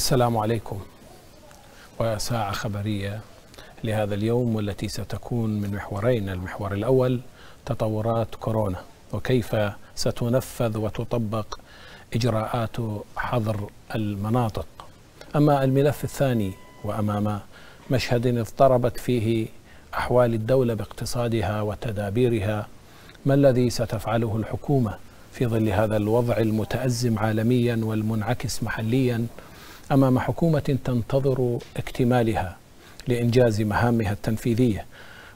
السلام عليكم. وساعة خبرية لهذا اليوم والتي ستكون من محورين المحور الأول تطورات كورونا وكيف ستنفذ وتطبق إجراءات حظر المناطق. أما الملف الثاني وأمام مشهد اضطربت فيه أحوال الدولة باقتصادها وتدابيرها ما الذي ستفعله الحكومة في ظل هذا الوضع المتأزم عالميا والمنعكس محليا؟ أمام حكومة تنتظر اكتمالها لإنجاز مهامها التنفيذية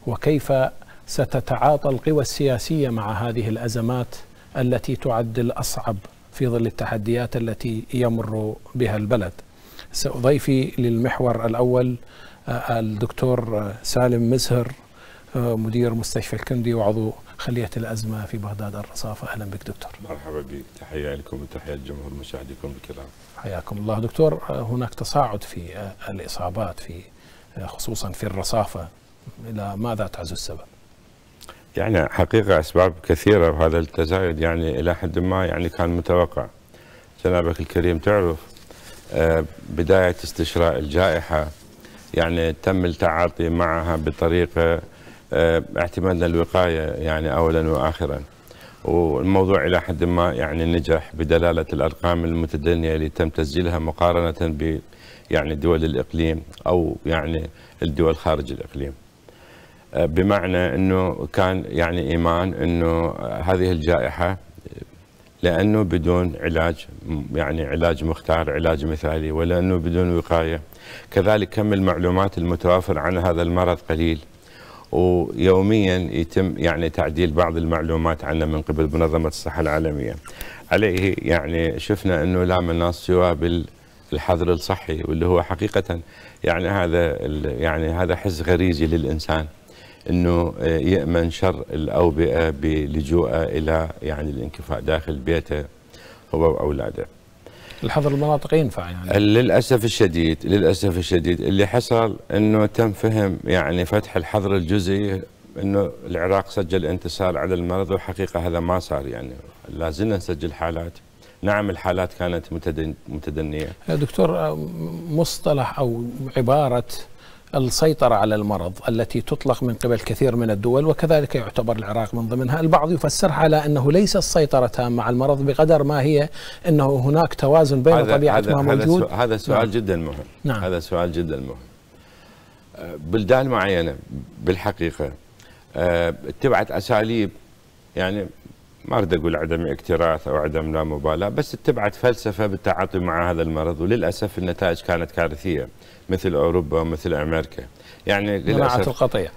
وكيف ستتعاطى القوى السياسية مع هذه الأزمات التي تعد الأصعب في ظل التحديات التي يمر بها البلد. سأضيفي للمحور الأول الدكتور سالم مزهر مدير مستشفى الكندي وعضو خلية الأزمة في بغداد الرصافة. أهلا بك دكتور. مرحبا بك. تحية لكم وتحية لجمهور مشاهديكم الكرام. حياكم الله. دكتور هناك تصاعد في الإصابات في خصوصا في الرصافة. إلى ماذا تعز السبب؟ يعني حقيقة أسباب كثيرة وهذا التزايد يعني إلى حد ما يعني كان متوقع. جنابك الكريم تعرف بداية استشراء الجائحة يعني تم التعاطي معها بطريقة اعتمدنا الوقاية يعني أولا وآخرا. والموضوع إلى حد ما يعني نجح بدلالة الأرقام المتدنية اللي تم تسجيلها مقارنة ب يعني دول الإقليم أو يعني الدول خارج الإقليم. بمعنى أنه كان يعني إيمان أنه هذه الجائحة لأنه بدون علاج يعني علاج مختار علاج مثالي ولأنه بدون وقاية. كذلك كم المعلومات المتوافر عن هذا المرض قليل. ويوميا يتم يعني تعديل بعض المعلومات عنه من قبل منظمة الصحة العالمية. عليه يعني شفنا أنه لا مناص سوى بالحظر الصحي واللي هو حقيقة يعني هذا يعني هذا حس غريزي للإنسان أنه يأمن شر الأوبئة بلجوءه إلى يعني الانكفاء داخل بيته هو وأولاده. الحظر المناطق ينفع يعني. للأسف الشديد للأسف الشديد. اللي حصل إنه تم فهم يعني فتح الحظر الجزئي إنه العراق سجل انتصار على المرض وحقيقة هذا ما صار يعني. لا زلنا نسجل حالات. نعم الحالات كانت متدن متدنية. دكتور مصطلح أو عبارة السيطرة على المرض التي تطلق من قبل كثير من الدول وكذلك يعتبر العراق من ضمنها. البعض يفسرها على أنه ليس السيطرة تامة على المرض بقدر ما هي أنه هناك توازن بين هذا طبيعة هذا ما موجود. هذا, هذا سؤال نعم. جدا مهم. نعم. هذا سؤال جدا مهم. بلدان معينة بالحقيقة اتبعت أساليب يعني ما أريد أقول عدم اكتراث أو عدم لا مبالاة بس اتبعت فلسفة بالتعاطي مع هذا المرض وللأسف النتائج كانت كارثية. مثل أوروبا ومثل أمريكا. يعني مناعة القطيع.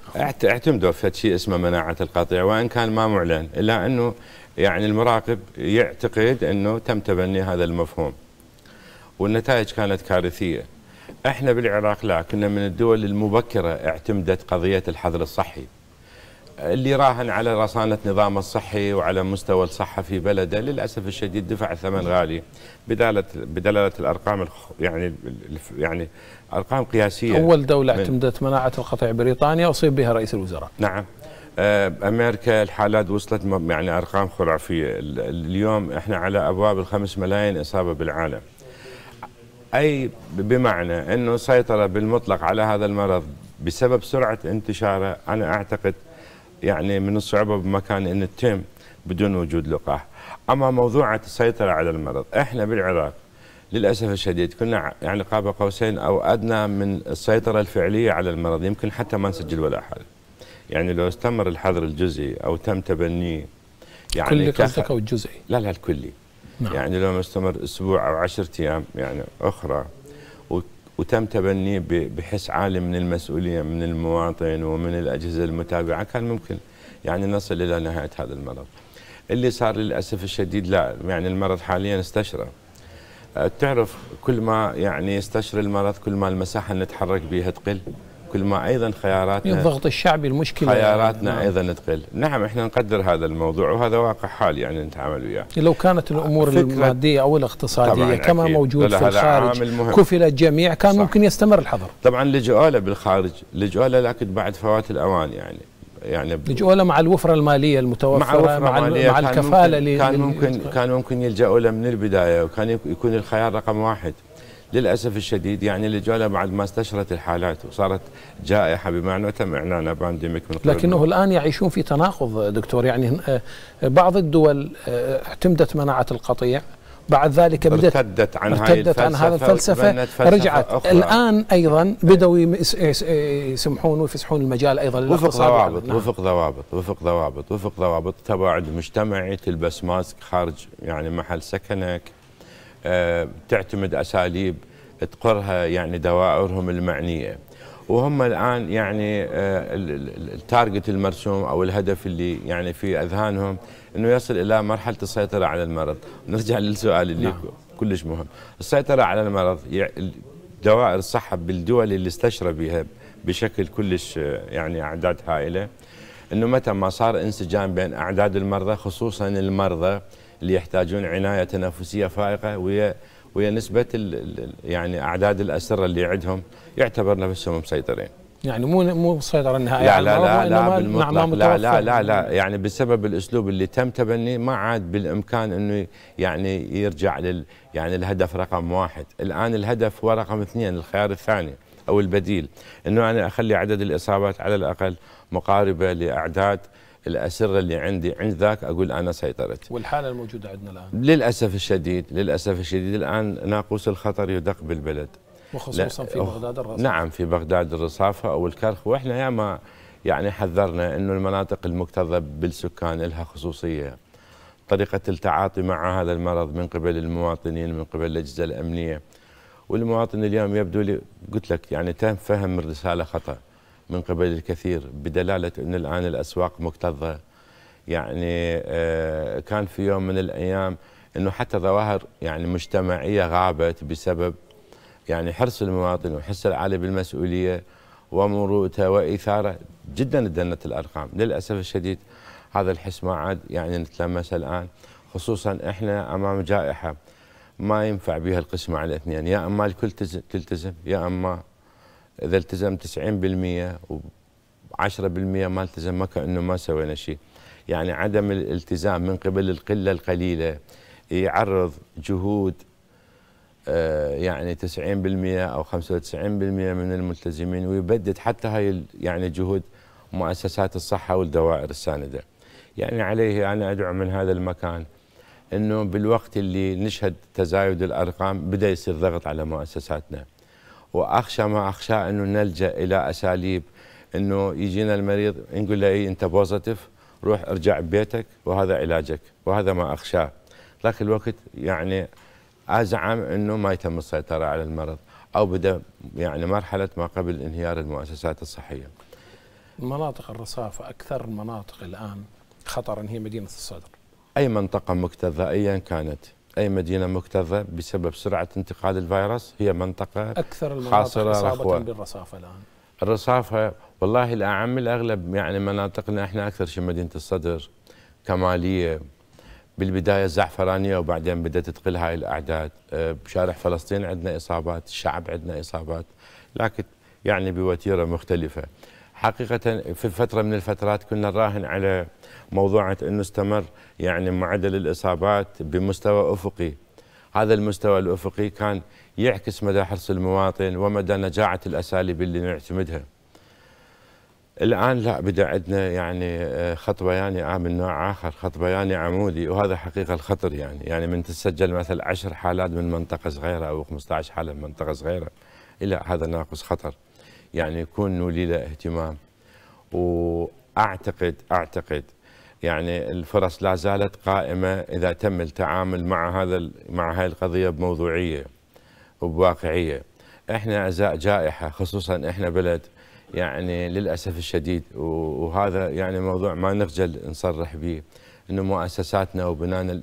اعتمدوا في شيء اسمه مناعة القطيع وإن كان ما معلن إلا أنه يعني المراقب يعتقد أنه تم تبني هذا المفهوم. والنتائج كانت كارثية. إحنا بالعراق لا كنا من الدول المبكرة اعتمدت قضية الحظر الصحي. اللي راهن على رصانة نظام الصحي وعلى مستوى الصحة في بلده للأسف الشديد دفع ثمن غالي بدالة بدلالة الأرقام يعني يعني أرقام قياسية. أول دولة اعتمدت مناعة القطيع بريطانيا أصيب بها رئيس الوزراء. نعم. أمريكا الحالات وصلت يعني أرقام خرافية. اليوم إحنا على أبواب الخمس ملايين إصابة بالعالم. أي بمعنى أنه سيطرة بالمطلق على هذا المرض بسبب سرعة انتشاره أنا أعتقد يعني من الصعوبة بمكان أن تتم بدون وجود لقاح. أما موضوع السيطرة على المرض إحنا بالعراق للأسف الشديد كنا يعني قاب قوسين أو أدنى من السيطرة الفعلية على المرض يمكن حتى ما نسجل ولا حالة يعني لو استمر الحظر الجزئي أو تم تبنيه يعني كلي قصدك أو الجزئي لا لا الكلي نعم. يعني لو استمر أسبوع أو عشرة أيام يعني أخرى وتم تبنيه بحس عالي من المسؤولية من المواطن ومن الأجهزة المتابعة كان ممكن يعني نصل إلى نهاية هذا المرض. اللي صار للأسف الشديد لا يعني المرض حاليا استشرى. تعرف كل ما يعني يستشري المرض كل ما المساحة اللي نتحرك بها تقل. كل ما أيضا خياراتنا الضغط الشعبي المشكلة خياراتنا يعني أيضا تقل. نعم إحنا نقدر هذا الموضوع وهذا واقع حال يعني نتعامل وياه. لو كانت الأمور المادية أو الاقتصادية كما أكيد. موجود في الخارج كفل الجميع كان صح. ممكن يستمر الحظر. طبعا لجؤوا له بالخارج لجؤوا له لكن بعد فوات الأوان يعني. يعني لجؤوا له مع الوفرة المالية المتوفرة مع, مع, مالية مع الكفالة ممكن كان ممكن كان ممكن يلجأوا له من البداية وكان يكون الخيار رقم واحد. للأسف الشديد يعني اللي بعد ما استشرت الحالات وصارت جائحة بمعنى تم اعلانها بانديميك من قبل. لكنه الآن يعيشون في تناقض دكتور. يعني آه، بعض الدول آه، اعتمدت مناعة القطيع. بعد ذلك بدأت ارتدت عن ارتدت عن هذه الفلسفة رجعت. أخرى. الآن أيضا بدأوا يسمحون ويفسحون المجال أيضا. وفق ضوابط نعم. وفق ضوابط وفق ضوابط وفق ضوابط. تباعد مجتمعي تلبس ماسك خارج يعني محل سكنك أه تعتمد أساليب تقرها يعني دوائرهم المعنية. وهم الآن يعني أه التارجت المرسوم أو الهدف اللي يعني في أذهانهم إنه يصل إلى مرحلة السيطرة على المرض نرجع للسؤال اللي نعم. كلش مهم السيطرة على المرض دوائر الصحة بالدول اللي استشرى بها بشكل كلش يعني أعداد هائلة إنه متى ما صار انسجام بين أعداد المرضى خصوصا المرضى اللي يحتاجون عناية تنفسيه فائقة ويا ويا نسبة يعني أعداد الأسرة اللي عندهم يعتبر نفسهم مسيطرين. يعني مو مو مسيطرة النهائية لا لا لا لا بالمطلق لا لا لا لا يعني بسبب الأسلوب اللي تم تبنيه ما عاد بالإمكان إنه يعني يرجع لل يعني الهدف رقم واحد، الآن الهدف هو رقم اثنين الخيار الثاني أو البديل إنه أنا أخلي عدد الإصابات على الأقل مقاربة لأعداد الأسرة اللي عندي عند ذاك أقول أنا سيطرت. والحالة الموجودة عندنا الآن؟ للأسف الشديد للأسف الشديد الآن ناقوس الخطر يدق بالبلد. وخصوصا في بغداد الرصافة. نعم في بغداد الرصافة أو الكرخ. وإحنا ياما يعني حذرنا أنه المناطق المكتظة بالسكان لها خصوصية. طريقة التعاطي مع هذا المرض من قبل المواطنين من قبل الأجهزة الأمنية. والمواطن اليوم يبدو لي قلت لك يعني تم فهم الرسالة خطأ من قبل الكثير بدلالة أن الآن الأسواق مكتظة. يعني آه، كان في يوم من الأيام أنه حتى ظواهر يعني مجتمعية غابت بسبب يعني حرص المواطن وحس العالي بالمسؤولية ومروءته واثاره جدا دنت الأرقام، للأسف الشديد هذا الحس ما عاد يعني نتلمسه الآن خصوصا إحنا أمام جائحة ما ينفع بها القسمه على الاثنين، يا أما الكل تلتزم يا أما إذا التزم 90% و 10% ما التزم ما كأنه ما سوينا شيء. يعني عدم الالتزام من قبل القلة القليلة يعرض جهود يعني 90% أو 95% من الملتزمين ويبدد حتى هاي يعني جهود مؤسسات الصحة والدوائر الساندة. يعني عليه أنا أدعو من هذا المكان إنه بالوقت اللي نشهد تزايد الأرقام بدأ يصير ضغط على مؤسساتنا. وأخشى ما أخشى إنه نلجأ إلى أساليب إنه يجينا المريض نقول له إيه أنت بوزيتيف روح ارجع ببيتك وهذا علاجك وهذا ما أخشاه. ذاك الوقت يعني أزعم أنه ما يتم السيطرة على المرض أو بدأ يعني مرحلة ما قبل انهيار المؤسسات الصحية. مناطق الرصافة أكثر المناطق الآن خطرا هي مدينة الصدر. أي منطقة مكتظة أيا كانت؟ أي مدينة مكتظة بسبب سرعة انتقال الفيروس؟ هي منطقة أكثر المناطق إصابة بالرصافة الآن. الرصافة والله الأعم الأغلب يعني مناطقنا إحنا أكثر شيء مدينة الصدر. كمالية بالبداية الزعفرانية وبعدين بدأت تقل هاي الأعداد. آه، بشارع فلسطين عندنا إصابات الشعب عندنا إصابات لكن يعني بوتيرة مختلفة. حقيقة في فترة من الفترات كنا نراهن على موضوعة أنه استمر يعني معدل الإصابات بمستوى أفقي. هذا المستوى الأفقي كان يعكس مدى حرص المواطن ومدى نجاعة الأساليب اللي نعتمدها. الآن لا بدأ عندنا يعني آه، خط بياني عام من نوع آخر خط بياني عمودي وهذا حقيقة الخطر يعني. يعني من تسجل مثلا 10 حالات من منطقة صغيرة أو 15 حالة من منطقة صغيرة إلى هذا ناقص خطر. يعني يكون نولي له اهتمام. وأعتقد أعتقد يعني الفرص لا زالت قائمة إذا تم التعامل مع هذا مع هذه القضية بموضوعية وبواقعيه إحنا ازاء جائحة خصوصا إحنا بلد يعني للأسف الشديد وهذا يعني موضوع ما نخجل نصرح به إنه مؤسساتنا وبنانا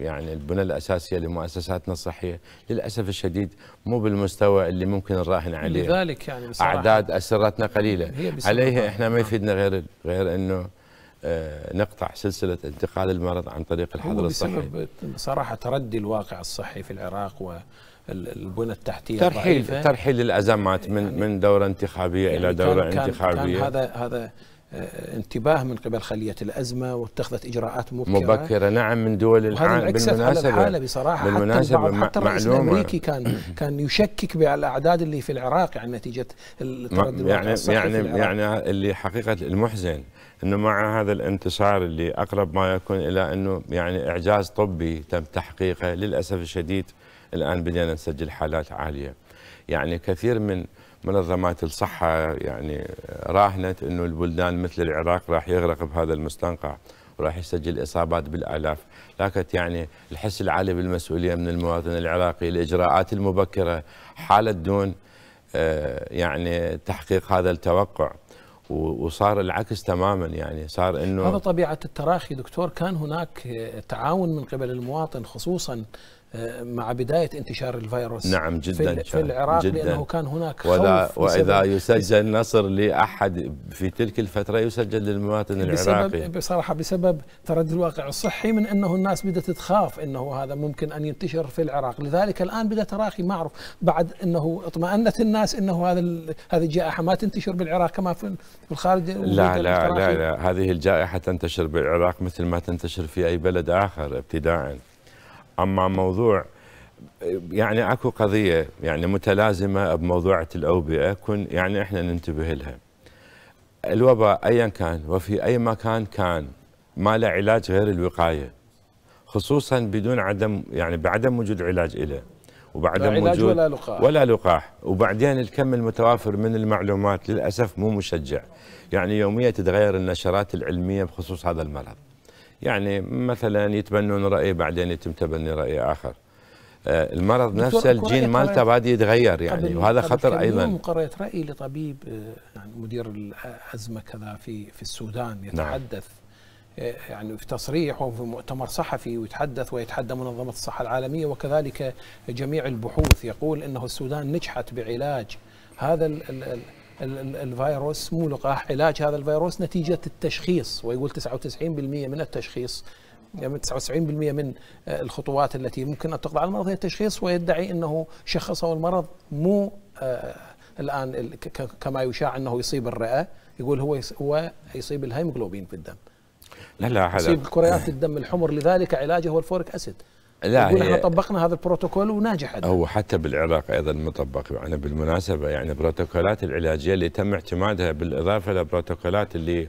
يعني البنى الأساسية لمؤسساتنا الصحية للأسف الشديد مو بالمستوى اللي ممكن نراهن عليه. لذلك يعني بصراحة أعداد أسرتنا قليلة. عليه إحنا ما يفيدنا غير غير إنه آه، نقطع سلسلة انتقال المرض عن طريق الحظر الصحي. بصراحه تردي الواقع الصحي في العراق و البنى التحتية ترحيل ضعيفة. ترحيل الازمات من يعني من دورة انتخابية يعني إلى دورة كان انتخابية. كان هذا هذا آه، انتباه من قبل خلية الأزمة واتخذت إجراءات مبكرة. مبكرة نعم من دول العالم بالمناسبة على الحاله بصراحة بالمناسبة حتى, حتى الرئيس الأمريكي كان كان يشكك بالأعداد اللي في العراق يعني نتيجة التردد يعني يعني يعني اللي حقيقة المحزن إنه مع هذا الانتصار اللي أقرب ما يكون إلى إنه يعني إعجاز طبي تم تحقيقه للأسف الشديد الآن بدينا نسجل حالات عالية. يعني كثير من منظمات الصحة يعني راهنت أنه البلدان مثل العراق راح يغرق بهذا المستنقع وراح يسجل إصابات بالآلاف. لكن يعني الحس العالي بالمسؤولية من المواطن العراقي الإجراءات المبكرة حالت دون آه، يعني تحقيق هذا التوقع. وصار العكس تماما. يعني صار إنه هذا طبيعة التراخي دكتور. كان هناك تعاون من قبل المواطن خصوصا مع بداية انتشار الفيروس نعم جدا في, في العراق جداً. لأنه كان هناك خوف وإذا, وإذا يسجل نصر لأحد في تلك الفترة يسجل للمواطن العراقي. بسبب بصراحة بسبب تردد الواقع الصحي من أنه الناس بدأت تخاف أنه هذا ممكن أن ينتشر في العراق. لذلك الآن بدأ تراخي معروف بعد أنه اطمأنت الناس أنه هذا هذه الجائحة ما تنتشر بالعراق كما في الخارج لا لا لا لا. هذه الجائحة تنتشر بالعراق مثل ما تنتشر في أي بلد آخر ابتداءً. أما موضوع يعني أكو قضية يعني متلازمة بموضوع الأوبئة كن يعني إحنا ننتبه لها. الوباء ايا كان وفي أي مكان كان ما له علاج غير الوقاية. خصوصا بدون عدم يعني بعدم وجود علاج له. وبعدم وجود ولا لقاح ولا لقاح وبعدين الكم المتوافر من المعلومات للأسف مو مشجع يعني يوميا تتغير النشرات العلمية بخصوص هذا المرض يعني مثلا يتبنون رأي بعدين يتم تبني رأي آخر آه، المرض نفسه الجين مالته بادي يتغير يعني وهذا خطر أيضا قرأت رأي لطبيب آه، يعني مدير الأزمة كذا في في السودان نعم. يتحدث نعم. يعني في تصريح وفي مؤتمر صحفي ويتحدث ويتحدى منظمة الصحة العالمية وكذلك جميع البحوث يقول إنه السودان نجحت بعلاج هذا الفيروس مو لقاح علاج هذا الفيروس نتيجة التشخيص ويقول 99% من التشخيص. يعني 99% من الخطوات التي ممكن أن تقضي على المرض هي التشخيص ويدعي أنه شخصه المرض مو آه الآن كما يشاع أنه يصيب الرئة يقول هو هو يصيب الهيموغلوبين في الدم. لا لا هذا يصيب كريات الدم الحمر لذلك علاجه هو الفوريك أسيد. لا يقول إحنا طبقنا هذا البروتوكول وناجح هو حتى بالعراق أيضا مطبق يعني بالمناسبة يعني البروتوكولات العلاجية اللي تم اعتمادها بالإضافة للبروتوكولات اللي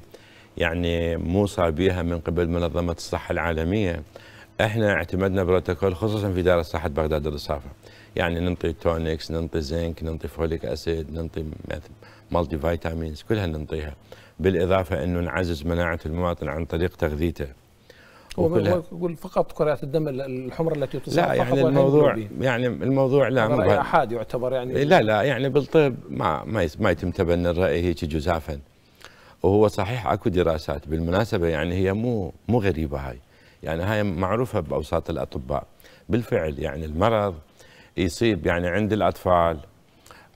يعني موصى بها من قبل منظمة الصحة العالمية إحنا اعتمدنا بروتوكول خصوصا في دار صحه بغداد الرصافه يعني ننطي tonics ننطي زنك ننطي folic acid ننطي multivitamins كلها ننطيها. بالإضافة إنه نعزز مناعة المواطن عن طريق تغذيته. هو يقول فقط كرات الدم الحمر التي تصاب لا يعني الموضوع يعني الموضوع لا رأي أحاد يعتبر يعني. لا لا يعني بالطب ما ما ما يتم تبني الرأي هيك جزافا. وهو صحيح أكو دراسات بالمناسبة يعني هي مو مو غريبة هاي. يعني هاي معروفة بأوساط الأطباء. بالفعل يعني المرض يصيب يعني عند الأطفال.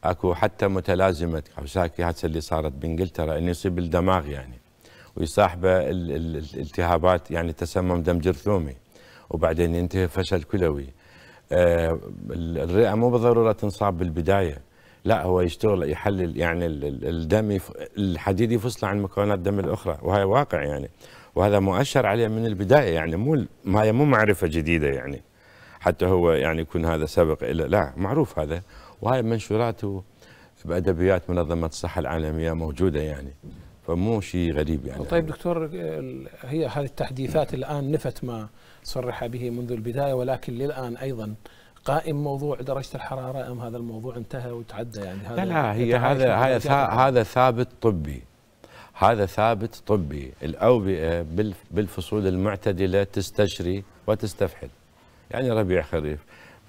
أكو حتى متلازمة. كاوساكي هسه اللي صارت بإنجلترا إنه يصيب الدماغ يعني. ويصاحبه الالتهابات يعني تسمم دم جرثومي وبعدين ينتهي فشل كلوي. آه، الرئة مو بالضروره تنصاب بالبداية لا هو يشتغل يحلل يعني الدم الحديد يفصل عن مكونات الدم الأخرى وهي واقع يعني وهذا مؤشر عليه من البداية يعني مو ما هي مو معرفة جديدة يعني حتى هو يعني يكون هذا سبق إلى لا معروف هذا وهاي منشوراته بأدبيات منظمة الصحة العالمية موجودة يعني. فمو شيء غريب يعني. طيب دكتور هي هذه التحديثات الآن نفت ما صرح به منذ البداية ولكن للآن أيضا قائم موضوع درجة الحرارة أم هذا الموضوع انتهى وتعدى يعني؟ هذا لا لا هي هذا هذا هذا ثابت طبي. هذا ثابت طبي. الأوبئة بالفصول المعتدلة تستشري وتستفحل. يعني ربيع خريف.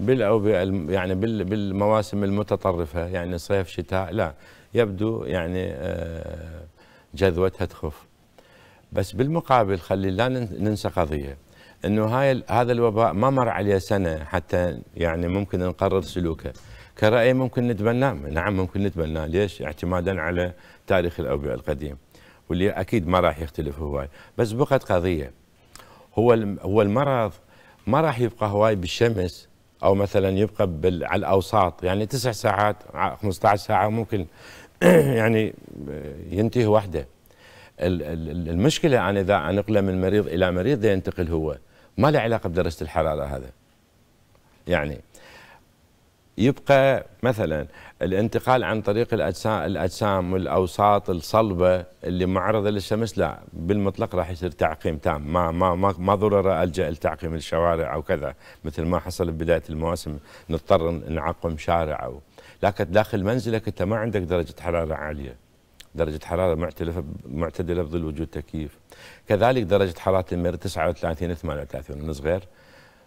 بالأوبئة يعني بالمواسم المتطرفة يعني صيف شتاء لا. يبدو يعني آه جذوتها تخف. بس بالمقابل خلي لا ننسى قضية. إنه هاي هذا الوباء ما مر عليه سنة حتى يعني ممكن نقرر سلوكه. كرأي ممكن نتبناه. نعم ممكن نتبناه. ليش؟ اعتمادا على تاريخ الأوبئة القديم. واللي أكيد ما راح يختلف هواي. بس بقت قضية. هو هو المرض ما راح يبقى هواي بالشمس أو مثلا يبقى على الأوساط. يعني تسع ساعات 15 ساعة ممكن يعني ينتهي وحده. المشكلة أنا إذا انقله من مريض إلى مريض ينتقل هو. ما له علاقة بدرجة الحرارة هذا. يعني يبقى مثلا الانتقال عن طريق الاجسام الأجسام والأوساط الصلبة اللي معرضة للشمس لا بالمطلق راح يصير تعقيم تام. ما ما ما, ما ضروره ألجأ لتعقيم الشوارع أو كذا مثل ما حصل ببدايه المواسم. نضطر نعقم شارع أو لكن داخل منزلك انت ما عندك درجة حرارة عالية. درجة حرارة معتدله معتدلة بظل وجود تكييف. كذلك درجة حرارة المريض 39 38 صغير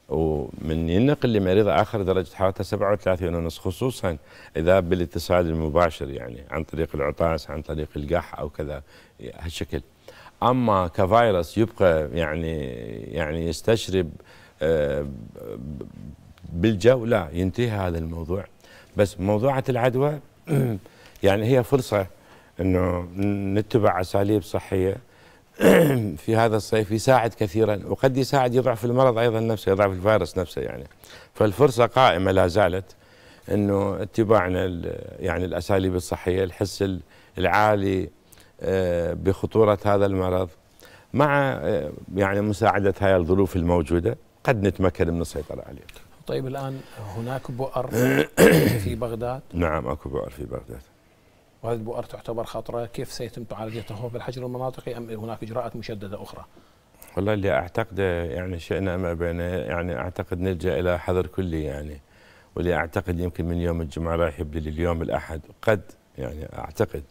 ومن ينقل لمريض آخر درجة حرارته 37 ونص خصوصا إذا بالاتصال المباشر يعني عن طريق العطاس عن طريق القح أو كذا هالشكل. أما كفيروس يبقى يعني يعني يستشرب آه، بالجو لا ينتهي هذا الموضوع. بس موضوعة العدوى يعني هي فرصة إنه نتبع أساليب صحية في هذا الصيف يساعد كثيرا وقد يساعد يضعف المرض أيضا نفسه يضعف الفيروس نفسه يعني فالفرصة قائمة لا زالت إنه اتباعنا يعني الأساليب الصحية الحس العالي آه، بخطورة هذا المرض مع آه، يعني مساعدة هاي الظروف الموجودة قد نتمكن من السيطرة عليه. طيب الآن هناك بؤر في بغداد؟ نعم أكو بؤر في بغداد. وهذه البؤر تعتبر خطرة كيف سيتم معالجتها هو بالحجر المناطقي أم هناك إجراءات مشددة أخرى؟ والله اللي أعتقده يعني شئنا أم أبينا يعني أعتقد نلجأ إلى حظر كلي يعني واللي أعتقد يمكن من يوم الجمعة رايح يبدي لليوم الأحد. قد يعني أعتقد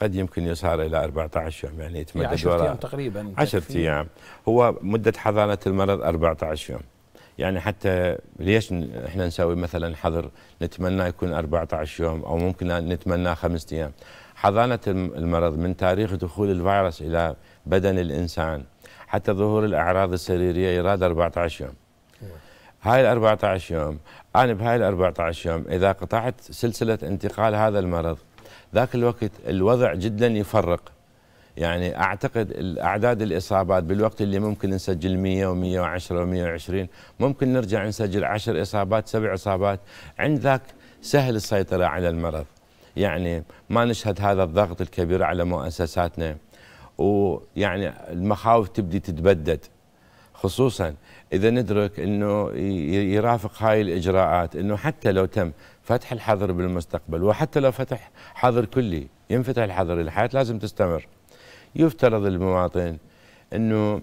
قد يمكن يصار إلى 14 يوم يعني يتمدد 10 أيام تقريبا 10 أيام. هو مدة حضانة المرض 14 يوم. يعني حتى ليش إحنا نسوي مثلا حظر نتمنى يكون 14 يوم أو ممكن نتمنى خمسة أيام. حضانة المرض من تاريخ دخول الفيروس إلى بدن الإنسان حتى ظهور الأعراض السريرية يراد 14 يوم. هاي ال 14 يوم أنا بهاي ال 14 يوم إذا قطعت سلسلة انتقال هذا المرض ذاك الوقت الوضع جدا يفرق. يعني أعتقد الأعداد الإصابات بالوقت اللي ممكن نسجل 100 و110 و120 ممكن نرجع نسجل 10 إصابات سبع إصابات عند ذاك سهل السيطرة على المرض. يعني ما نشهد هذا الضغط الكبير على مؤسساتنا. ويعني المخاوف تبدي تتبدد. خصوصا إذا ندرك إنه يرافق هاي الإجراءات إنه حتى لو تم فتح الحظر بالمستقبل وحتى لو فتح حظر كلي ينفتح الحظر الحياة لازم تستمر. يفترض المواطن إنه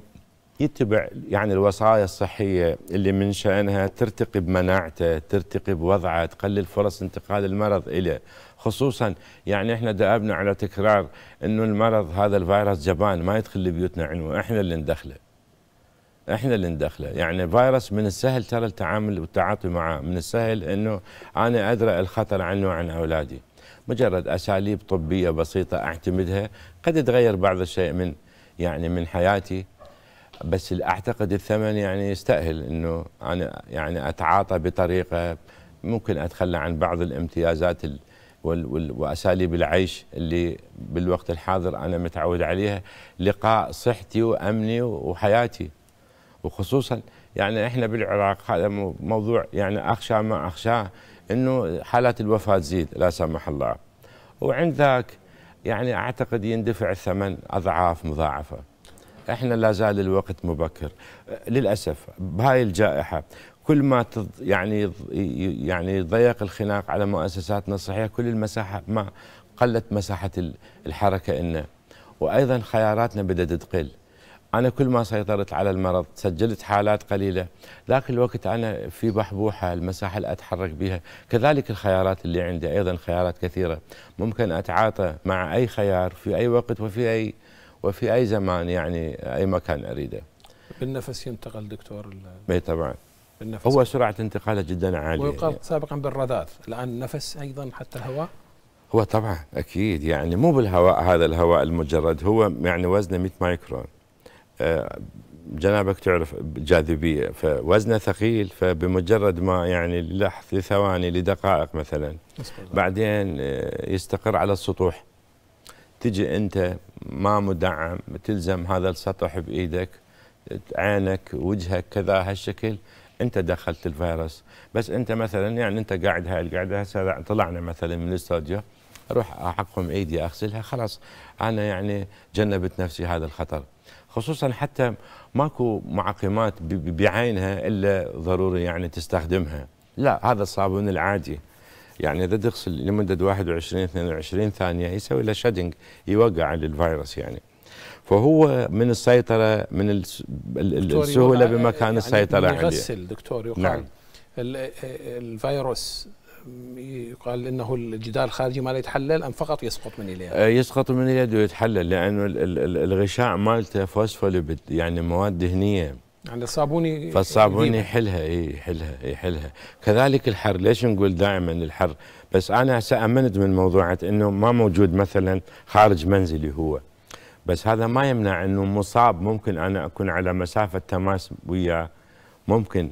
يتبع يعني الوصايا الصحية اللي من شأنها ترتقي بمناعته، ترتقي بوضعه، تقلل فرص انتقال المرض إليه، خصوصا يعني إحنا دأبنا على تكرار إنه المرض هذا الفيروس جبان ما يدخل لبيوتنا عنوه، إحنا اللي ندخله. إحنا اللي ندخله، يعني فيروس من السهل ترى التعامل والتعاطي معه، من السهل إنه أنا أدرى الخطر عنه وعن أولادي. مجرد أساليب طبية بسيطة أعتمدها قد يتغير بعض الشيء من يعني من حياتي بس أعتقد الثمن يعني يستأهل إنه أنا يعني أتعاطى بطريقة ممكن أتخلى عن بعض الامتيازات وأساليب العيش اللي بالوقت الحاضر أنا متعود عليها لقاء صحتي وأمني وحياتي. وخصوصا يعني إحنا بالعراق هذا موضوع يعني أخشى ما أخشاه إنه حالات الوفاة تزيد لا سمح الله. وعند ذاك يعني أعتقد يندفع الثمن أضعاف مضاعفة. إحنا لا زال الوقت مبكر. للأسف بهاي الجائحة كل ما يعني يعني يضيق الخناق على مؤسساتنا الصحية كل المساحة ما قلت مساحة الحركة إنه. وأيضا خياراتنا بدأت تقل. أنا كل ما سيطرت على المرض سجلت حالات قليلة ذاك الوقت أنا في بحبوحة المساحة اللي أتحرك بها. كذلك الخيارات اللي عندي أيضا خيارات كثيرة. ممكن أتعاطى مع أي خيار في أي وقت وفي أي وفي أي زمان يعني أي مكان أريده. بالنفس ينتقل دكتور إي طبعا. بالنفس. هو سرعة انتقاله جدا عالية. ويقال سابقا بالرذاذ. الآن النفس أيضا حتى الهواء؟ هو طبعا أكيد يعني مو بالهواء هذا الهواء المجرد هو يعني وزنه 100 مايكرون. جنابك تعرف جاذبية فوزنه ثقيل فبمجرد ما يعني لحظه لثواني لدقائق مثلا بعدين آه، يستقر على السطوح. تجي أنت ما مدعم تلزم هذا السطح بإيدك عينك وجهك كذا هالشكل أنت دخلت الفيروس. بس أنت مثلا يعني أنت قاعد هاي القعده هسه طلعنا مثلا من الاستوديو أروح اعقم إيدي أغسلها خلاص. أنا يعني جنبت نفسي هذا الخطر. خصوصا حتى ماكو معقمات بعينها إلا ضروري يعني تستخدمها. لا هذا الصابون العادي. يعني إذا تغسل لمدة 21 22 ثانية يسوي له شدنج يوقع الفيروس يعني. فهو من السيطرة من السهولة بمكان يعني السيطرة عليه يغسل دكتور يقال. نعم. الفيروس يقال إنه الجدار الخارجي ما يتحلل أم فقط يسقط من اليد؟ يسقط من اليد ويتحلل لأنه الغشاء مالته فوسفوليبيد يعني مواد دهنيه يعني الصابوني فالصابوني يحلها إي يحلها يحلها. كذلك الحر ليش نقول دائما الحر؟ بس أنا هسه امنت من موضوعة إنه ما موجود مثلا خارج منزلي هو. بس هذا ما يمنع إنه مصاب ممكن أنا أكون على مسافة تماس وياه ممكن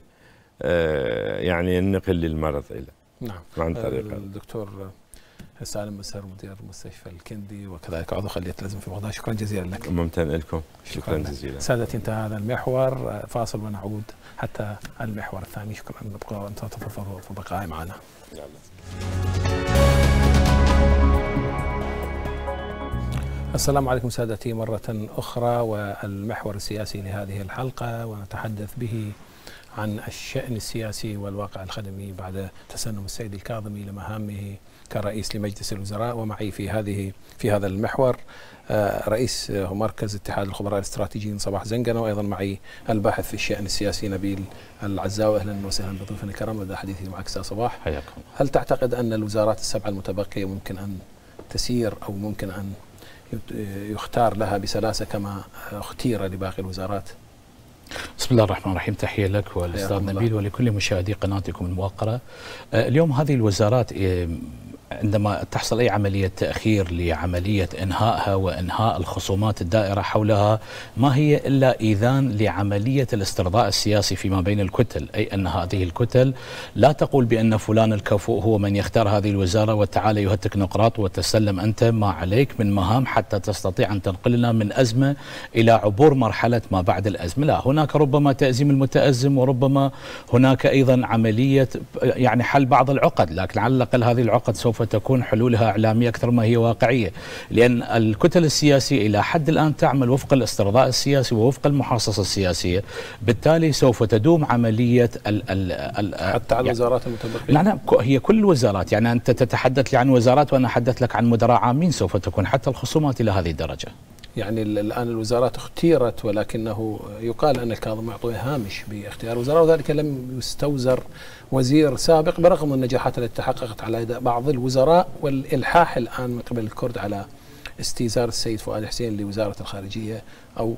آه يعني ينقل للمرض إلى. نعم. عن طريق الدكتور سالم مسهر مدير مستشفى الكندي وكذلك عضو خلية لازم في بغداد. شكرا جزيلا لك. ممتن لكم. شكرا, شكرا جزيلا. سادتي انتهى هذا المحور. فاصل ونعود حتى المحور الثاني. شكرا نبقى وأنت تتفضلوا في البقاء معنا. السلام عليكم سادتي مرة أخرى والمحور السياسي لهذه الحلقة ونتحدث به عن الشأن السياسي والواقع الخدمي بعد تسنم السيد الكاظمي لمهامه كرئيس لمجلس الوزراء ومعي في هذه في هذا المحور. آه، رئيس مركز اتحاد الخبراء الاستراتيجيين صباح زنقنة وأيضا معي الباحث في الشأن السياسي نبيل العزاوي أهلا وسهلا بضيوفنا الكرام هذا حديثي معك أستاذ صباح. حياكم. هل تعتقد أن الوزارات السبعه المتبقية ممكن أن تسير أو ممكن أن يختار لها بسلاسة كما اختير لباقي الوزارات؟ بسم الله الرحمن الرحيم. تحية لك والأستاذ نبيل ولكل مشاهدي قناتكم الموقرة. آه، اليوم هذه الوزارات آه، عندما تحصل أي عملية تأخير لعملية إنهائها وإنهاء الخصومات الدائرة حولها ما هي إلا إيذان لعملية الاسترضاء السياسي فيما بين الكتل؟ أي أن هذه الكتل لا تقول بأن فلان الكفؤ هو من يختار هذه الوزارة وتعالى أيها التكنوقراط وتسلم أنت ما عليك من مهام حتى تستطيع أن تنقلنا من أزمة إلى عبور مرحلة ما بعد الأزمة. لا هناك ربما تأزيم المتأزم وربما هناك أيضا عملية يعني حل بعض العقد لكن على الأقل هذه العقد سوف سوف تكون حلولها إعلامية أكثر ما هي واقعية. لأن الكتل السياسية إلى حد الآن تعمل وفق الاسترضاء السياسي ووفق المحاصصة السياسية. بالتالي سوف تدوم عملية ال ال ال حتى على الوزارات المتبقية. نعم هي كل الوزارات يعني أنت تتحدث لي عن وزارات وأنا أحدث لك عن مدراء عامين سوف تكون حتى الخصومات إلى هذه الدرجة. يعني الآن الوزارات اختيرت ولكنه يقال أن الكاظم أعطوه هامش باختيار وزراء وذلك لم يستوزر وزير سابق برغم النجاحات التي تحققت على يد بعض الوزراء والإلحاح الآن من قبل الكرد على استيزار السيد فؤاد حسين لوزارة الخارجية أو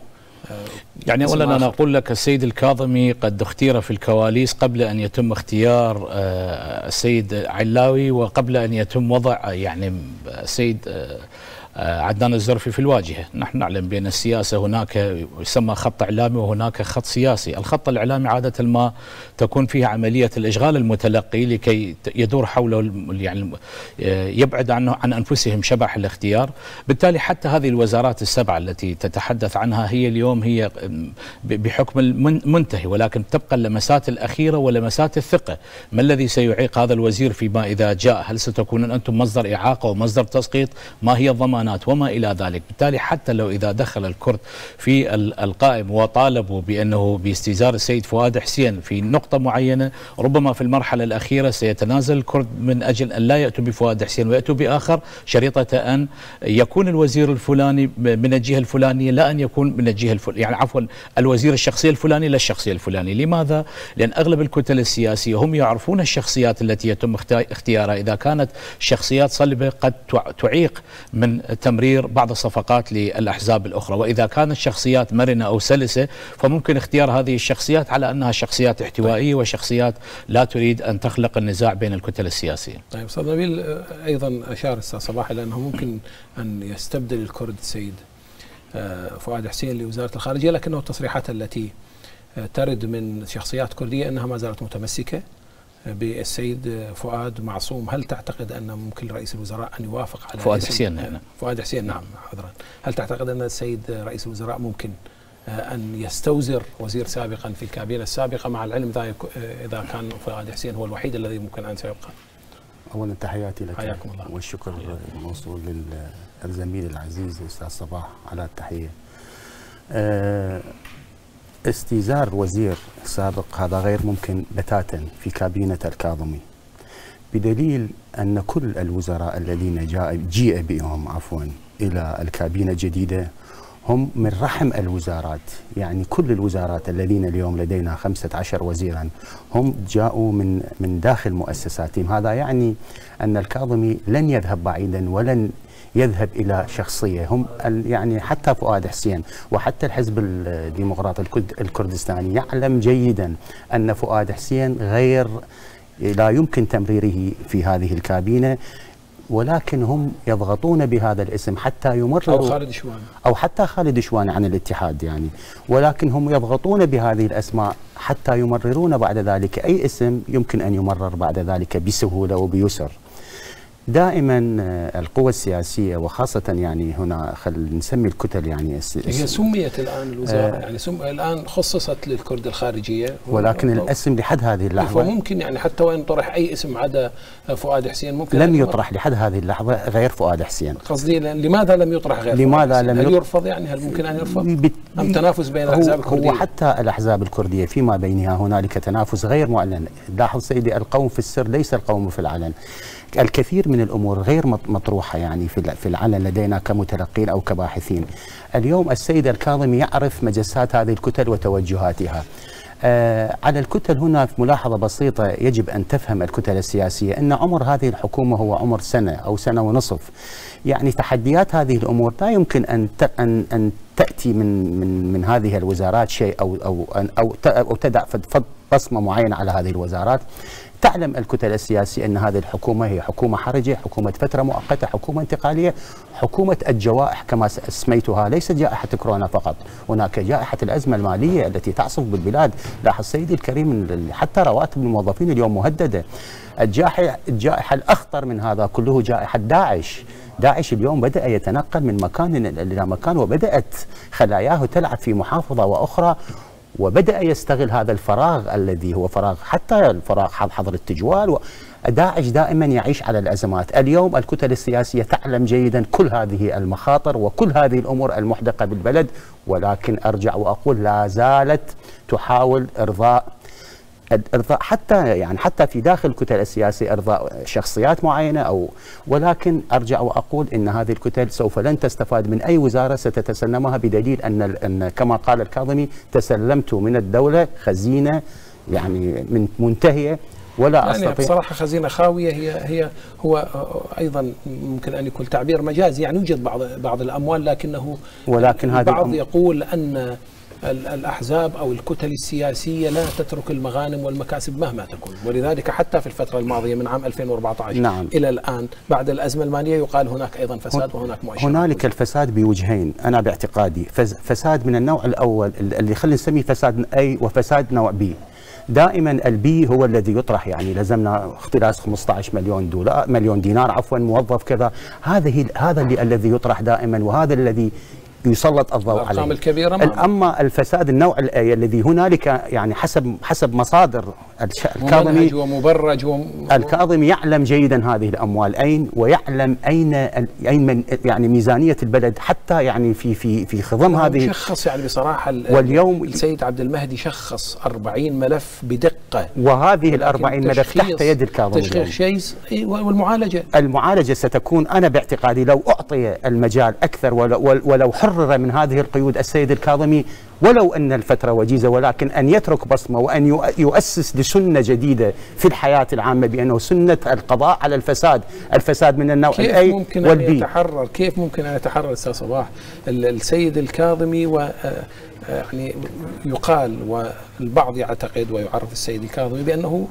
آه، يعني اولا أنا أقول لك السيد الكاظمي قد اختير في الكواليس قبل أن يتم اختيار آه، السيد علاوي وقبل أن يتم وضع يعني السيد آه، عدنان الزرفي في الواجهة. نحن نعلم بأن السياسة هناك يسمى خط إعلامي وهناك خط سياسي. الخط الإعلامي عادة ما تكون فيها عملية الإشغال المتلقي لكي يدور حوله يعني آه، يبعد عنه عن أنفسهم شبح الاختيار. بالتالي حتى هذه الوزارات السبعة التي تتحدث عنها هي اليوم هي بحكم المنتهي ولكن تبقى اللمسات الأخيرة ولمسات الثقة. ما الذي سيعيق هذا الوزير فيما إذا جاء؟ هل ستكونون أنتم مصدر إعاقة ومصدر تسقيط؟ ما هي الضمان الضمانات وما إلى ذلك. بالتالي حتى لو إذا دخل الكرد في القائم وطالبوا بأنه باستئزار السيد فؤاد حسين في نقطة معينة ربما في المرحلة الأخيرة سيتنازل الكرد من أجل أن لا يأتوا بفؤاد حسين ويأتوا بآخر شريطة أن يكون الوزير الفلاني من الجهة الفلانية لا أن يكون من الجهة الفلانية يعني عفوا الوزير الشخصية الفلاني لا الشخصية الفلانية. لماذا؟ لأن أغلب الكتل السياسية هم يعرفون الشخصيات التي يتم اختيارها. إذا كانت شخصيات صلبة قد تعيق من تمرير بعض الصفقات للأحزاب الأخرى. وإذا كانت شخصيات مرنة أو سلسة فممكن اختيار هذه الشخصيات على أنها شخصيات احتوائية وشخصيات لا تريد أن تخلق النزاع بين الكتل السياسية. طيب أستاذ نبيل أيضا أشار أستاذ صباح إلى أنه ممكن أن يستبدل الكرد السيد آه، فؤاد حسين لوزارة الخارجية لكنه التصريحات التي آه، ترد من شخصيات كردية أنها ما زالت متمسكة. بالسيد فؤاد معصوم. هل تعتقد أن ممكن رئيس الوزراء أن يوافق على فؤاد حسين نعم فؤاد حسين نعم عذرا هل تعتقد أن السيد رئيس الوزراء ممكن آه، أن يستوزر وزير سابقا في الكابينة السابقة؟ مع العلم إذا كان فؤاد حسين هو الوحيد الذي ممكن أن سيبقى. اولا تحياتي لك. حياكم الله. والشكر موصول للزميل العزيز الاستاذ صباح على التحية. آه، استيزار وزير سابق هذا غير ممكن بتاتا في كابينة الكاظمي. بدليل أن كل الوزراء الذين جاء جيء بهم عفوا إلى الكابينة الجديدة هم من رحم الوزارات. يعني كل الوزارات الذين اليوم لدينا 15 وزيرا هم جاءوا من من داخل مؤسساتهم. هذا يعني أن الكاظمي لن يذهب بعيدا ولن يذهب إلى شخصية. هم يعني حتى فؤاد حسين وحتى الحزب الديمقراطي الكردستاني يعلم جيدا أن فؤاد حسين غير لا يمكن تمريره في هذه الكابينة. ولكن هم يضغطون بهذا الاسم حتى يمرروا أو خالد شواني أو حتى خالد شواني عن الاتحاد يعني. ولكن هم يضغطون بهذه الأسماء حتى يمررون بعد ذلك. أي اسم يمكن أن يمرر بعد ذلك بسهولة وبيسر. دائما آه، القوى السياسية وخاصة يعني هنا خل نسمي الكتل يعني هي سميت الآن الوزارة آه يعني سم الآن خصصت للكرد الخارجية. ولكن الأسم لحد هذه اللحظة. فممكن يعني حتى وإن طرح أي اسم عدا فؤاد حسين ممكن لم يطرح لحد هذه اللحظة غير فؤاد حسين. قصدي لماذا لم يطرح غير لماذا لم هل يرفض يعني؟ هل ممكن أن يرفض؟ أم تنافس بين الأحزاب الكردية؟ هو حتى الأحزاب الكردية فيما بينها هنالك تنافس غير معلن لاحظ سيدي القوم في السر ليس القوم في العلن. الكثير من الأمور غير مطروحة يعني في العلن لدينا كمتلقين أو كباحثين. اليوم السيد الكاظمي يعرف مجسات هذه الكتل وتوجهاتها. آه على الكتل هنا في ملاحظة بسيطة يجب أن تفهم الكتل السياسية إن عمر هذه الحكومة هو عمر سنة أو سنة ونصف. يعني تحديات هذه الأمور لا يمكن أن ان أن تأتي من من من هذه الوزارات شيء أو أو أو أو تدع بصمة معينة على هذه الوزارات تعلم الكتل السياسية أن هذه الحكومة هي حكومة حرجة حكومة فترة مؤقتة حكومة انتقالية حكومة الجوائح كما سميتها. ليست جائحة كورونا فقط. هناك جائحة الأزمة المالية التي تعصف بالبلاد. لاحظ سيدي الكريم حتى رواتب الموظفين اليوم مهددة. الجائحة, الجائحة الأخطر من هذا كله جائحة داعش. داعش اليوم بدأ يتنقل من مكان إلى مكان وبدأت خلاياه تلعب في محافظة وأخرى. وبدأ يستغل هذا الفراغ الذي هو فراغ حتى الفراغ حظر التجوال داعش دائما يعيش على الأزمات. اليوم الكتل السياسية تعلم جيدا كل هذه المخاطر وكل هذه الأمور المحدقة بالبلد ولكن أرجع وأقول لا زالت تحاول إرضاء إرضاء حتى يعني حتى في داخل الكتل السياسيه إرضاء شخصيات معينة أو ولكن أرجع وأقول إن هذه الكتل سوف لن تستفاد من أي وزارة ستتسلمها بدليل أن أن كما قال الكاظمي تسلمت من الدولة خزينة يعني من منتهية ولا يعني أستطيع بصراحة خزينة خاوية هي هي هو أيضا ممكن أن يكون تعبير مجازي يعني يوجد بعض بعض الأموال لكنه ولكن هذا البعض يقول أن الأحزاب أو الكتل السياسية لا تترك المغانم والمكاسب مهما تكون. ولذلك حتى في الفترة الماضية من عام 2014 نعم. إلى الآن بعد الأزمة المالية يقال هناك أيضا فساد وهناك مؤشرات هنالك الفساد بوجهين أنا باعتقادي. فساد من النوع الأول اللي خلينا نسميه فساد A وفساد نوع B. دائما ال B هو الذي يطرح يعني لزمنا اختلاس 15 مليون دولار مليون دينار عفوا موظف كذا. هذه هذا اللي الذي يطرح دائما وهذا الذي يسلط الضوء عليه. الكبيرة اما الفساد النوع الذي هنالك يعني حسب حسب مصادر الكاظمي ومبرج وم... الكاظمي يعلم جيدا هذه الأموال أين؟ ويعلم أين أين من يعني ميزانية البلد حتى يعني في في في خضم هذه شخص يعني بصراحة واليوم السيد عبد المهدي شخص 40 ملف بدقة. وهذه ال 40 ملف تحت يد الكاظمي تشخيص شيء والمعالجة. المعالجة ستكون أنا باعتقادي لو أعطي المجال أكثر ولو, ولو حرر من هذه القيود السيد الكاظمي ولو أن الفترة وجيزة ولكن أن يترك بصمة وأن يؤسس لسنة جديدة في الحياة العامة بأنه سنة القضاء على الفساد الفساد من النوع كيف الأي ممكن والبي. أن يتحرر؟ كيف ممكن أن يتحرر أستاذ صباح؟ السيد الكاظمي و آه، يعني يقال والبعض يعتقد ويعرف السيد الكاظمي بأنه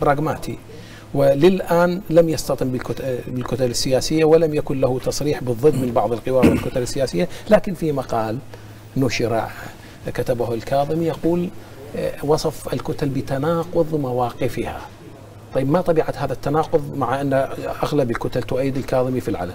براغماتي. وللآن لم يستطن بالكتل السياسية ولم يكن له تصريح بالضد من بعض القوى والكتل السياسية لكن في مقال نشر كتبه الكاظمي يقول آه، وصف الكتل بتناقض مواقفها. طيب ما طبيعة هذا التناقض مع أن أغلب الكتل تؤيد الكاظمي في العلن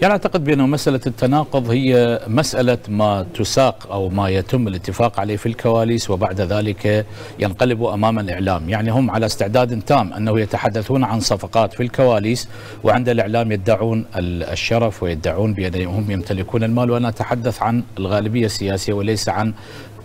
يعني أعتقد بأن مسألة التناقض هي مسألة ما تساق أو ما يتم الاتفاق عليه في الكواليس وبعد ذلك ينقلب أمام الإعلام. يعني هم على استعداد تام أنه يتحدثون عن صفقات في الكواليس وعند الإعلام يدعون الشرف ويدعون بأنهم يمتلكون المال. وأنا أتحدث عن الغالبية السياسية وليس عن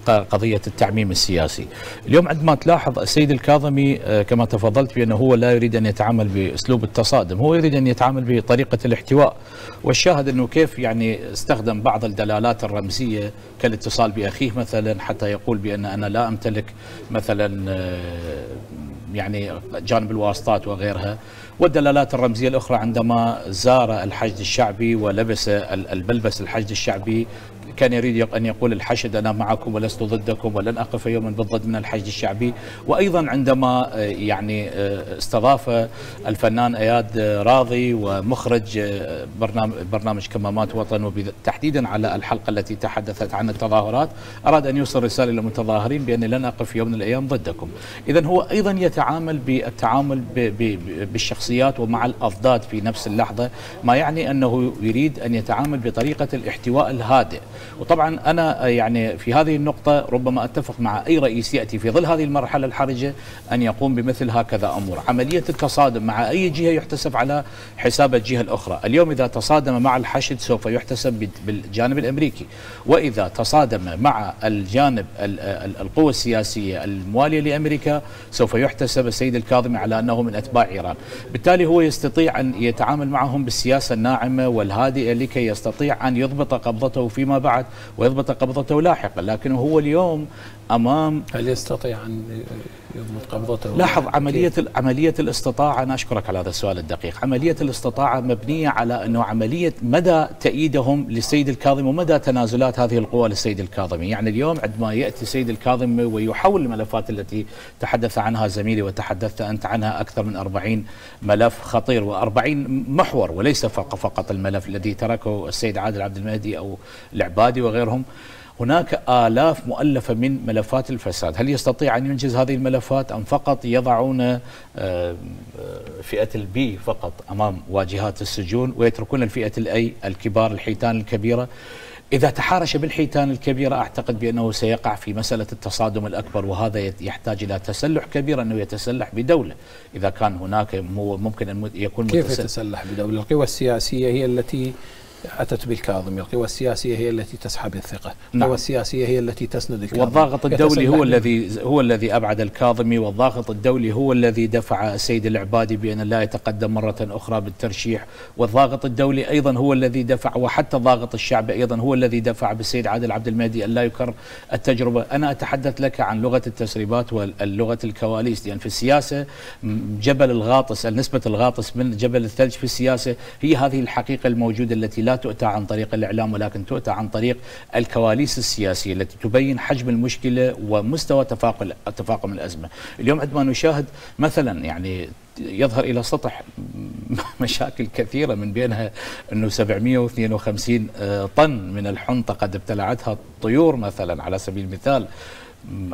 قضية التعميم السياسي. اليوم عندما تلاحظ السيد الكاظمي آه، كما تفضلت بأنه هو لا يريد أن يتعامل بأسلوب التصادم. هو يريد أن يتعامل بطريقة الاحتواء. والشاهد أنه كيف يعني استخدم بعض الدلالات الرمزية كالاتصال بأخيه مثلا حتى يقول بأن أنا لا أمتلك مثلا آه، يعني جانب الواسطات وغيرها. والدلالات الرمزية الأخرى عندما زار الحشد الشعبي ولبس البلبس الحشد الشعبي كان يريد أن يقول الحشد أنا معكم ولست ضدكم ولن أقف يوما بالضد من الحشد الشعبي. وأيضا عندما آه، يعني آه، استضاف الفنان أياد راضي ومخرج آه، برنامج, برنامج كمامات وطن وتحديدا على الحلقة التي تحدثت عن التظاهرات أراد أن يوصل رسالة للمتظاهرين بأن لن أقف يوم من الأيام ضدكم. إذا هو أيضا يتعامل بالتعامل بالشخصيات ومع الأضداد في نفس اللحظة ما يعني أنه يريد أن يتعامل بطريقة الاحتواء الهادئ. وطبعا أنا يعني في هذه النقطة ربما أتفق مع أي رئيس يأتي في ظل هذه المرحلة الحرجة أن يقوم بمثل هكذا أمور. عملية التصادم مع أي جهة يحتسب على حساب الجهة الأخرى. اليوم إذا تصادم مع الحشد سوف يحتسب بالجانب الأمريكي. وإذا تصادم مع الجانب القوى السياسية الموالية لأمريكا سوف يحتسب السيد الكاظمي على أنه من أتباع إيران. بالتالي هو يستطيع أن يتعامل معهم بالسياسة الناعمة والهادئة لكي يستطيع أن يضبط قبضته فيما بعد. ويضبط قبضته لاحقا لكن هو اليوم أمام هل يستطيع أن يضبط قبضته؟ لاحظ عملية عملية الاستطاعة أنا أشكرك على هذا السؤال الدقيق. عملية الاستطاعة مبنية على أنه عملية مدى تأييدهم للسيد الكاظمي ومدى تنازلات هذه القوى للسيد الكاظمي. يعني اليوم عندما يأتي السيد الكاظمي ويحول الملفات التي تحدث عنها زميلي وتحدثت أنت عنها أكثر من 40 ملف خطير و40 محور وليس فقط الملف الذي تركه السيد عادل عبد المهدي أو العبادي وغيرهم. هناك آلاف مؤلفة من ملفات الفساد. هل يستطيع أن ينجز هذه الملفات أم فقط يضعون آه، آه، فئة البي فقط أمام واجهات السجون ويتركون الفئة الأي الكبار الحيتان الكبيرة؟ إذا تحارش بالحيتان الكبيرة أعتقد بأنه سيقع في مسألة التصادم الأكبر وهذا يحتاج إلى تسلح كبير أنه يتسلح بدولة. إذا كان هناك ممكن أن يكون كيف يتسلح بدولة؟ القوى السياسية هي التي أتت بالكاظمي القوى السياسية هي التي تسحب الثقة نعم. القوى السياسية هي التي تسند الكاظمي والضاغط الدولي هو الذي هو الذي أبعد الكاظمي والضاغط الدولي هو الذي دفع السيد العبادي بأن لا يتقدم مرة أخرى بالترشيح. والضاغط الدولي أيضا هو الذي دفع وحتى ضاغط الشعب أيضا هو الذي دفع بالسيد عادل عبد المهدي أن لا يكرر التجربة. أنا أتحدث لك عن لغة التسريبات واللغة الكواليس لأن يعني في السياسة جبل الغاطس نسبة الغاطس من جبل الثلج في السياسة هي هذه الحقيقة الموجودة التي لا تؤتى عن طريق الإعلام ولكن تؤتى عن طريق الكواليس السياسية التي تبين حجم المشكلة ومستوى تفاقم تفاقم الأزمة. اليوم عندما نشاهد مثلا يعني يظهر إلى سطح مشاكل كثيرة من بينها أنه 752 آه، طن من الحنطة قد ابتلعتها الطيور مثلا على سبيل المثال.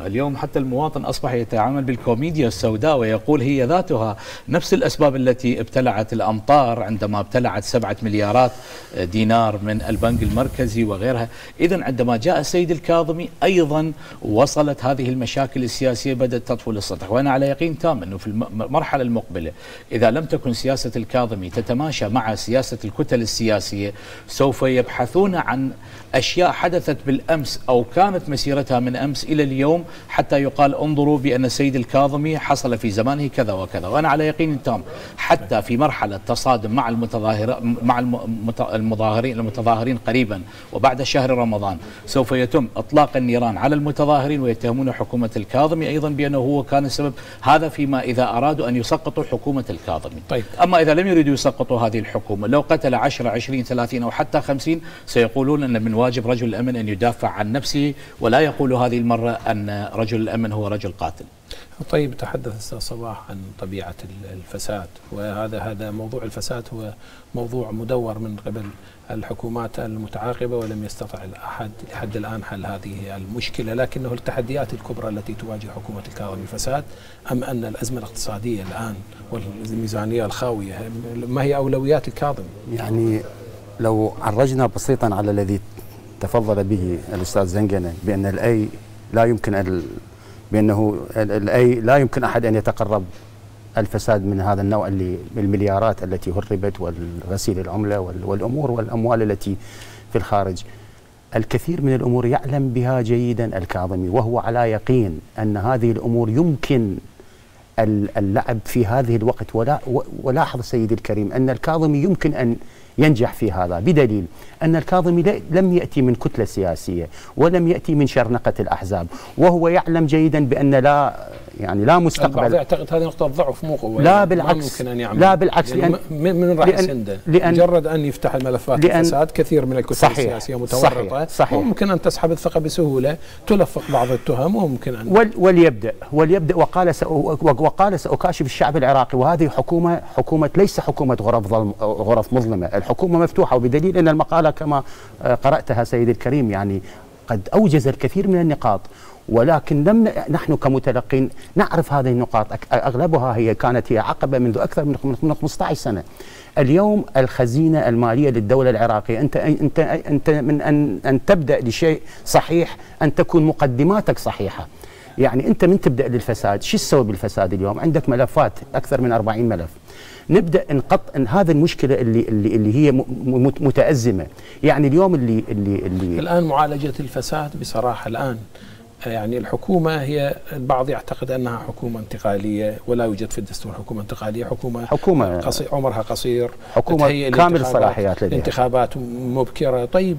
اليوم حتى المواطن أصبح يتعامل بالكوميديا السوداء ويقول هي ذاتها نفس الأسباب التي ابتلعت الأمطار عندما ابتلعت سبعة مليارات دينار من البنك المركزي وغيرها. إذا عندما جاء السيد الكاظمي أيضا وصلت هذه المشاكل السياسية بدأت تطفو للسطح وأنا على يقين تام أنه في المرحلة المقبلة إذا لم تكن سياسة الكاظمي تتماشى مع سياسة الكتل السياسية سوف يبحثون عن أشياء حدثت بالأمس أو كانت مسيرتها من أمس إلى اليوم. حتى يقال انظروا بأن السيد الكاظمي حصل في زمانه كذا وكذا. وأنا على يقين تام حتى في مرحلة تصادم مع المتظاهر مع المظاهرين المتظاهرين قريبا وبعد شهر رمضان. سوف يتم إطلاق النيران على المتظاهرين ويتهمون حكومة الكاظمي أيضا بأنه هو كان السبب. هذا فيما إذا أرادوا أن يسقطوا حكومة الكاظمي. طيب. أما إذا لم يريدوا يسقطوا هذه الحكومة لو قتل 10 20 30 أو حتى 50 سيقولون أن من واجب رجل الأمن أن يدافع عن نفسه ولا يقول هذه المرة أن رجل الأمن هو رجل قاتل طيب تحدث أستاذ صباح عن طبيعة الفساد وهذا هذا موضوع الفساد هو موضوع مدور من قبل الحكومات المتعاقبة ولم يستطع احد لحد الآن حل هذه المشكلة لكنه التحديات الكبرى التي تواجه حكومة الكاظمي الفساد أم أن الأزمة الاقتصادية الآن والميزانية الخاوية ما هي أولويات الكاظمي؟ يعني لو عرجنا بسيطا على الذي تفضل به الأستاذ زنقنه بأن الأي لا يمكن أن بأنه الاي لا يمكن أحد أن يتقرب الفساد من هذا النوع اللي المليارات التي هربت والغسيل العملة والأمور والأموال التي في الخارج. الكثير من الأمور يعلم بها جيدا الكاظمي وهو على يقين أن هذه الأمور يمكن اللعب في هذه الوقت ولا ولاحظ سيدي الكريم أن الكاظمي يمكن أن ينجح في هذا. بدليل أن الكاظمي لم يأتي من كتلة سياسية ولم يأتي من شرنقة الأحزاب وهو يعلم جيدا بأن لا يعني لا مستقبل البعض يعتقد هذه نقطة ضعف مو قوة لا يعني بالعكس ممكن أن يعمل. لا بالعكس لأن من راح يسنده؟ لأن مجرد أن يفتح الملفات الفساد كثير من الكتل صحيح السياسية متورطة صحيح. صحيح ممكن أن تسحب الثقة بسهولة تلفق بعض التهم وممكن أن ول وليبدأ وليبدأ وقال وقال سأكاشف الشعب العراقي وهذه حكومة حكومة ليس حكومة غرف ظلم غرف مظلمة الحكومة مفتوحة وبدليل أن المقالة كما قرأتها سيدي الكريم يعني قد أوجز الكثير من النقاط ولكن لم نحن كمتلقين نعرف هذه النقاط أغلبها هي كانت هي عقبة منذ أكثر من 15 سنة. اليوم الخزينة المالية للدولة العراقية أنت أنت أنت من ان أن تبدأ لشيء صحيح أن تكون مقدماتك صحيحة. يعني أنت من تبدأ للفساد، شو تسوي بالفساد اليوم؟ عندك ملفات أكثر من 40 ملف. نبدأ نقط إن هذه المشكلة اللي اللي اللي هي متأزمة، يعني اليوم اللي اللي اللي الآن معالجة الفساد بصراحة الآن يعني الحكومة هي البعض يعتقد أنها حكومة انتقالية ولا يوجد في الدستور حكومة انتقالية. حكومة, حكومة قصير عمرها قصير حكومة كامل الصلاحيات لديها. انتخابات مبكرة. طيب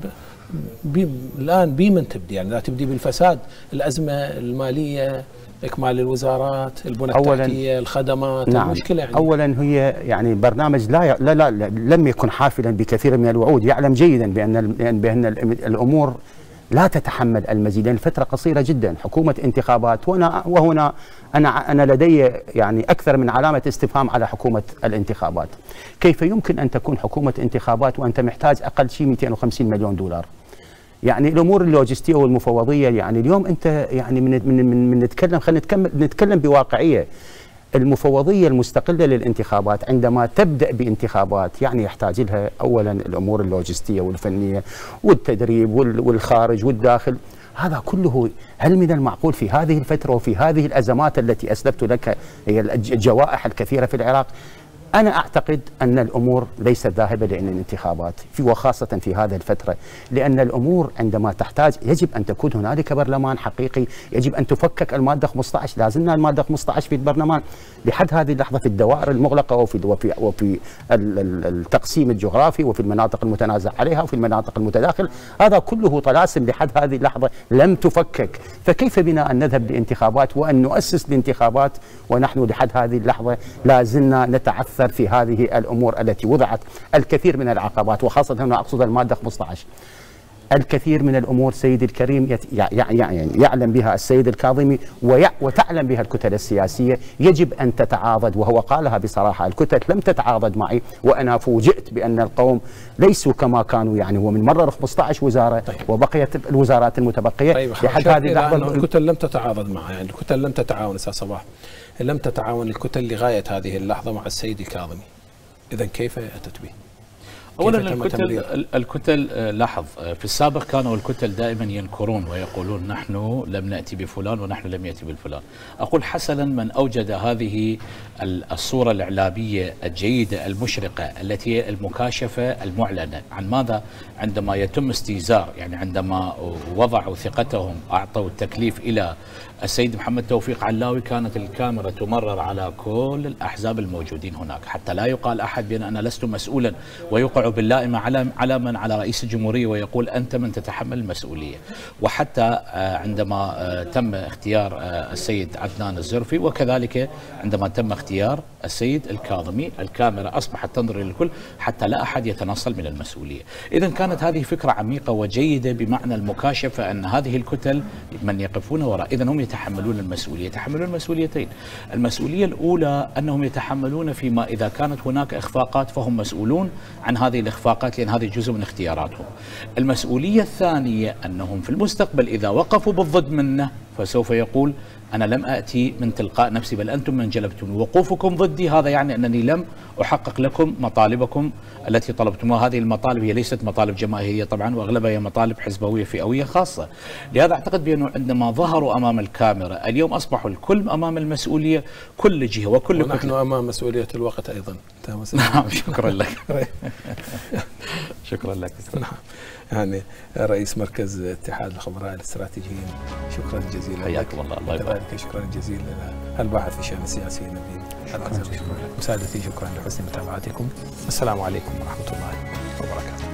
بي الآن بمن تبدي؟ يعني لا تبدي بالفساد الأزمة المالية إكمال الوزارات البنى التحتية الخدمات نعم. المشكلة يعني. أولا هي يعني برنامج لا, ي... لا, لا, لا لم يكن حافلا بكثير من الوعود. يعلم جيدا بأن بأن الأمور لا تتحمل المزيد. لأن الفترة قصيرة جدا. حكومة انتخابات. وهنا وهنا أنا أنا لدي يعني أكثر من علامة استفهام على حكومة الانتخابات. كيف يمكن أن تكون حكومة انتخابات وأنت محتاج أقل شيء 250 مليون دولار؟ يعني الأمور اللوجستية والمفوضية يعني اليوم أنت يعني من من من, من نتكلم خلينا نتكلم نتكلم بواقعية. المفوضية المستقلة للانتخابات عندما تبدأ بانتخابات يعني يحتاج لها أولا الأمور اللوجستية والفنية والتدريب والخارج والداخل. هذا كله هل من المعقول في هذه الفترة وفي هذه الأزمات التي أسلفت لك هي الجوائح الكثيرة في العراق أنا أعتقد أن الأمور ليست ذاهبة لأن الانتخابات في وخاصة في هذه الفترة لأن الأمور عندما تحتاج يجب أن تكون هنالك برلمان حقيقي يجب أن تفكك المادة 15 لازلنا المادة 15 في البرلمان. لحد هذه اللحظة في الدوائر المغلقة وفي وفي وفي التقسيم الجغرافي وفي المناطق المتنازع عليها وفي المناطق المتداخل هذا كله طلاسم لحد هذه اللحظة لم تفكك. فكيف بنا أن نذهب لانتخابات وأن نؤسس الانتخابات ونحن لحد هذه اللحظة لا زلنا نتعثر أكثر في هذه الأمور التي وضعت الكثير من العقبات وخاصة هنا أقصد المادة 15 الكثير من الأمور سيدي الكريم يعني يعلم بها السيد الكاظمي وتعلم بها الكتل السياسية. يجب أن تتعاضد وهو قالها بصراحة الكتل لم تتعاضد معي وأنا فوجئت بأن القوم ليسوا كما كانوا يعني هو من مرر 15 وزارة طيب. وبقيت الوزارات المتبقية. طيب لحد هذه اللحظة الكتل لم تتعاضد معها يعني الكتل لم تتعاون أستاذ صباح. لم تتعاون الكتل لغاية هذه اللحظة مع السيد الكاظمي. اذا كيف أتت به؟ اولا الكتل الكتل آه، لاحظ آه، في السابق كانوا الكتل دائما ينكرون ويقولون نحن لم نأتي بفلان ونحن لم يأتي بالفلان. أقول حسنا من أوجد هذه الصورة الإعلامية الجيدة المشرقة التي هي المكاشفة المعلنة عن ماذا؟ عندما يتم استيزار يعني عندما وضعوا ثقتهم أعطوا التكليف إلى السيد محمد توفيق علاوي كانت الكاميرا تمرر على كل الأحزاب الموجودين هناك حتى لا يقال أحد بأن أنا لست مسؤولا ويوقع باللائمة على على من؟ على رئيس الجمهورية ويقول أنت من تتحمل المسؤولية. وحتى آه، عندما آه، تم اختيار آه، السيد عدنان الزرفي وكذلك عندما تم اختيار السيد الكاظمي الكاميرا أصبحت تنظر للكل حتى لا أحد يتنصل من المسؤولية. إذا كانت هذه فكرة عميقة وجيدة بمعنى المكاشفة أن هذه الكتل من يقفون وراء. إذا هم يتحملون المسؤولية. يتحملون مسؤوليتين المسؤولية الأولى أنهم يتحملون فيما إذا كانت هناك إخفاقات فهم مسؤولون عن هذه الإخفاقات لأن هذه جزء من اختياراتهم. المسؤولية الثانية أنهم في المستقبل إذا وقفوا بالضد منه فسوف يقول أنا لم أتي من تلقاء نفسي بل أنتم من جلبتم وقوفكم ضدي هذا يعني أنني لم أحقق لكم مطالبكم التي طلبتموها هذه المطالب هي ليست مطالب جماهيرية طبعا وأغلبها هي مطالب حزبوية فئوية خاصة. لهذا أعتقد بأنه عندما ظهروا أمام الكاميرا اليوم أصبحوا الكل أمام المسؤولية كل جهة وكل ونحن كتلة. أمام مسؤولية الوقت أيضا. نعم شكرا لك. شكرا لك. نعم. يعني رئيس مركز اتحاد الخبراء الاستراتيجيين. شكرا جزيلا حياكم الله. الله يبارك. شكرا جزيلا الباحث في الشان السياسي نبيل مساعدتي. شكرا لحسن متابعتكم. السلام عليكم ورحمة الله وبركاته.